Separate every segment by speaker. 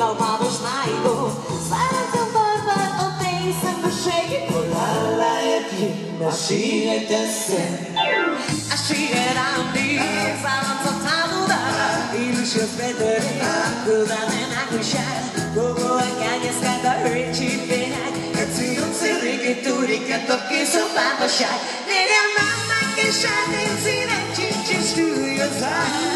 Speaker 1: kalmamış naibu Sarantım barbar o değilsin bu şey Kurlarla etki aşiret etsin Aşiret andi sarantım tanrıda İlişiz bedeli kudan en akışar Kogu ekanyes kadar içi binak Etsin siriki turika toki sopa başar Nereye mama keşer Densin açın çiz duyuyorsan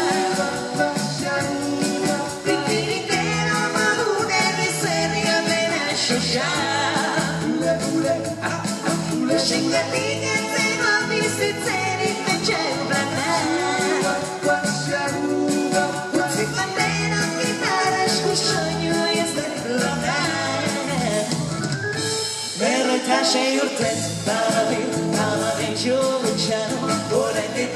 Speaker 1: Pushing the picket and on this it's anything שיורצת בערבים, ערבים שוב ושם, גורמת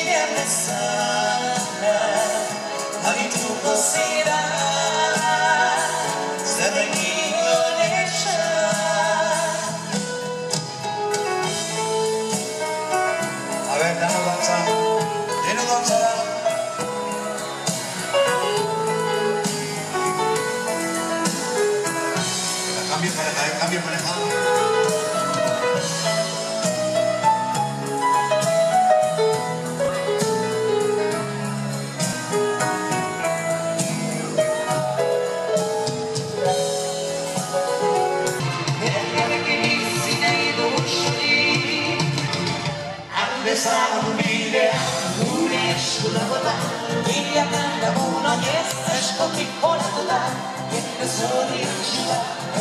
Speaker 1: this morning.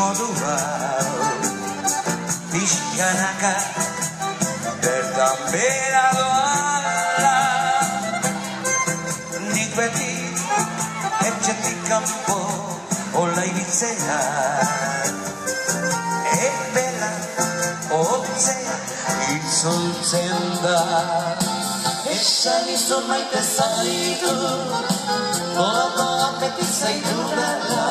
Speaker 2: modu hau Pixkanaka bertan bera doala Nik beti etxetik kanpo Ola ibitzea Ebela Otzea Itzultzen da
Speaker 1: Esan izun maite zaitu Gora beti zaitu dara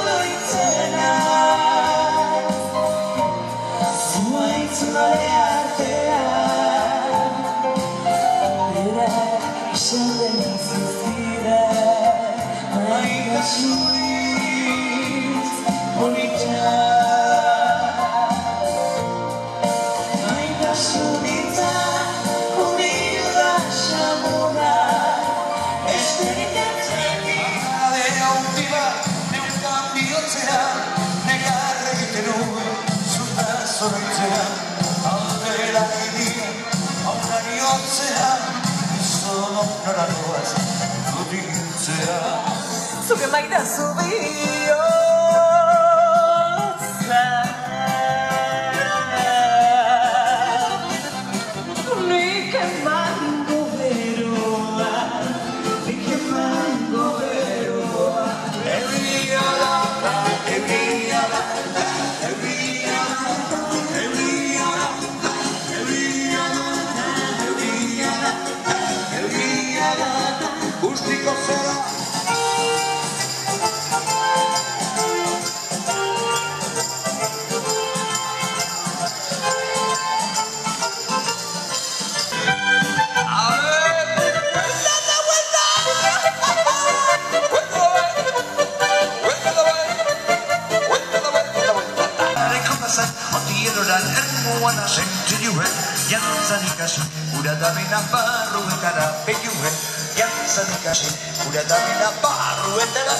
Speaker 1: Subir like that, subir
Speaker 2: eremuan asen txeriuen, jantzan ikasi, ura damena barruetara peiuen, jantzan ikasi, ura damena barruetara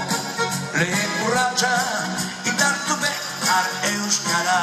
Speaker 2: dago lehen itartu behar euskara.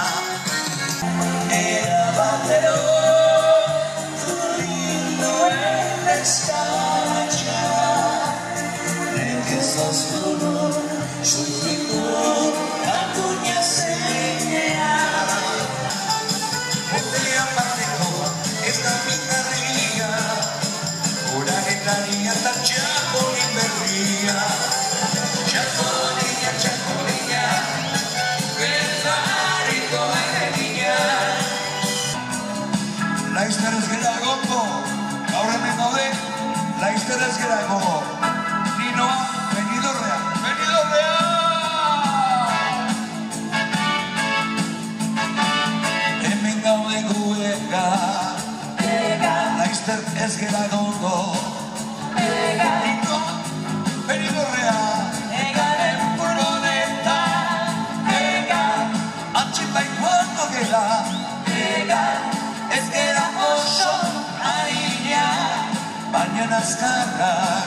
Speaker 2: las